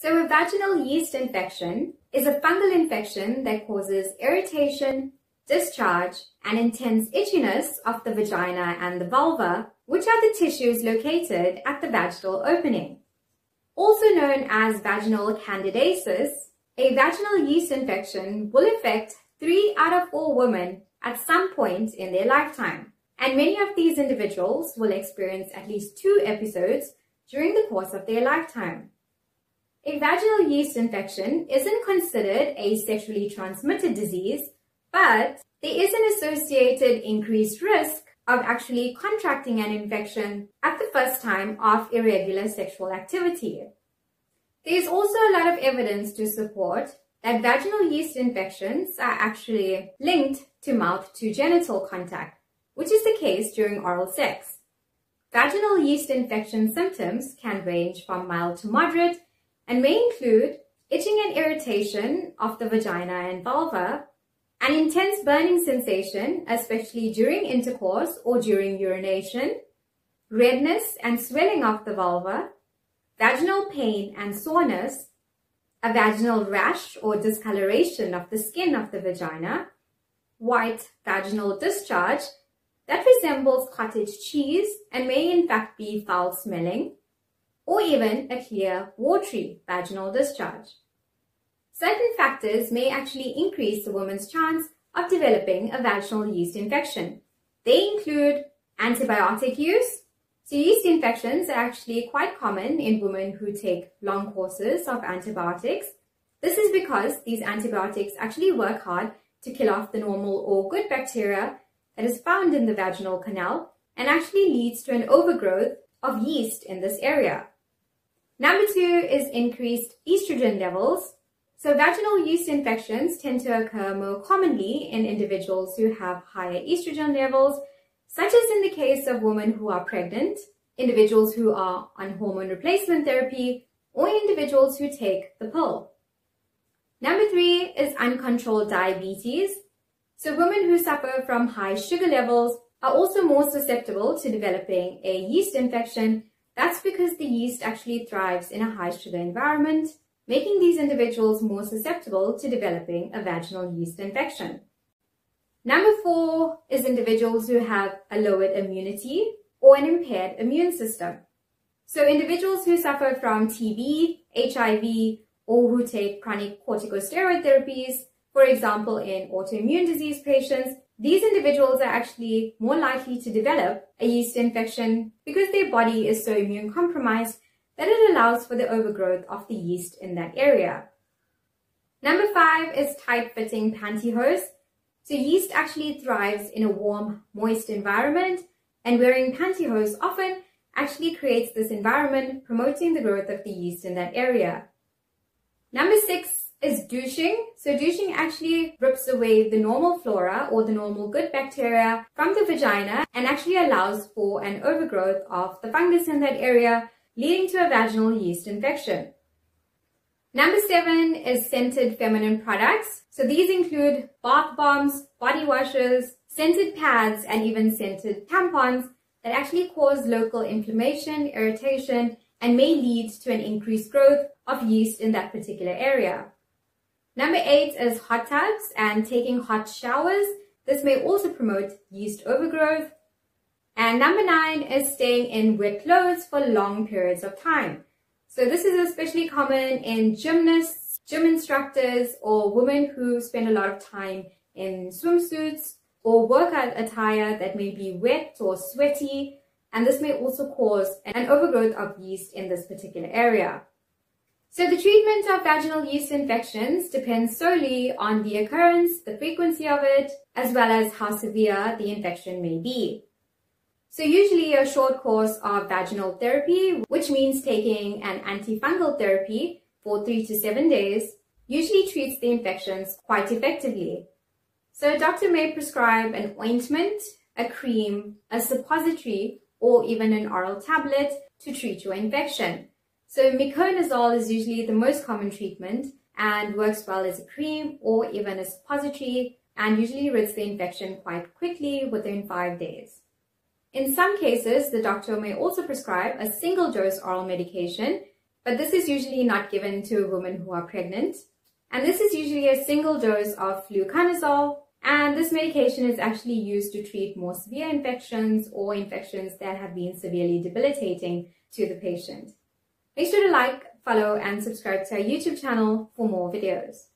So a vaginal yeast infection is a fungal infection that causes irritation, discharge, and intense itchiness of the vagina and the vulva, which are the tissues located at the vaginal opening. Also known as vaginal candidiasis, a vaginal yeast infection will affect three out of four women at some point in their lifetime. And many of these individuals will experience at least two episodes during the course of their lifetime. Vaginal yeast infection isn't considered a sexually transmitted disease, but there is an associated increased risk of actually contracting an infection at the first time of irregular sexual activity. There is also a lot of evidence to support that vaginal yeast infections are actually linked to mouth to genital contact, which is the case during oral sex. Vaginal yeast infection symptoms can range from mild to moderate and may include itching and irritation of the vagina and vulva, an intense burning sensation, especially during intercourse or during urination, redness and swelling of the vulva, vaginal pain and soreness, a vaginal rash or discoloration of the skin of the vagina, white vaginal discharge that resembles cottage cheese and may in fact be foul smelling, or even a clear watery vaginal discharge. Certain factors may actually increase the woman's chance of developing a vaginal yeast infection. They include antibiotic use. So yeast infections are actually quite common in women who take long courses of antibiotics. This is because these antibiotics actually work hard to kill off the normal or good bacteria that is found in the vaginal canal and actually leads to an overgrowth of yeast in this area. Number two is increased estrogen levels. So vaginal yeast infections tend to occur more commonly in individuals who have higher estrogen levels, such as in the case of women who are pregnant, individuals who are on hormone replacement therapy, or individuals who take the pill. Number three is uncontrolled diabetes. So women who suffer from high sugar levels are also more susceptible to developing a yeast infection that's because the yeast actually thrives in a high sugar environment, making these individuals more susceptible to developing a vaginal yeast infection. Number four is individuals who have a lowered immunity or an impaired immune system. So individuals who suffer from TB, HIV, or who take chronic corticosteroid therapies, for example, in autoimmune disease patients, these individuals are actually more likely to develop a yeast infection because their body is so immune compromised that it allows for the overgrowth of the yeast in that area. Number five is tight-fitting pantyhose. So yeast actually thrives in a warm, moist environment and wearing pantyhose often actually creates this environment promoting the growth of the yeast in that area. Number six is douching. So douching actually rips away the normal flora or the normal good bacteria from the vagina and actually allows for an overgrowth of the fungus in that area, leading to a vaginal yeast infection. Number seven is scented feminine products. So these include bath bombs, body washes, scented pads, and even scented tampons that actually cause local inflammation, irritation, and may lead to an increased growth of yeast in that particular area. Number eight is hot tubs and taking hot showers. This may also promote yeast overgrowth. And number nine is staying in wet clothes for long periods of time. So this is especially common in gymnasts, gym instructors, or women who spend a lot of time in swimsuits or workout attire that may be wet or sweaty. And this may also cause an overgrowth of yeast in this particular area. So the treatment of vaginal yeast infections depends solely on the occurrence, the frequency of it, as well as how severe the infection may be. So usually a short course of vaginal therapy, which means taking an antifungal therapy for three to seven days, usually treats the infections quite effectively. So a doctor may prescribe an ointment, a cream, a suppository, or even an oral tablet to treat your infection. So miconazole is usually the most common treatment and works well as a cream or even as a suppository and usually rids the infection quite quickly within five days. In some cases, the doctor may also prescribe a single dose oral medication, but this is usually not given to women who are pregnant. And this is usually a single dose of fluconazole, and this medication is actually used to treat more severe infections or infections that have been severely debilitating to the patient. Make sure to like, follow and subscribe to our YouTube channel for more videos.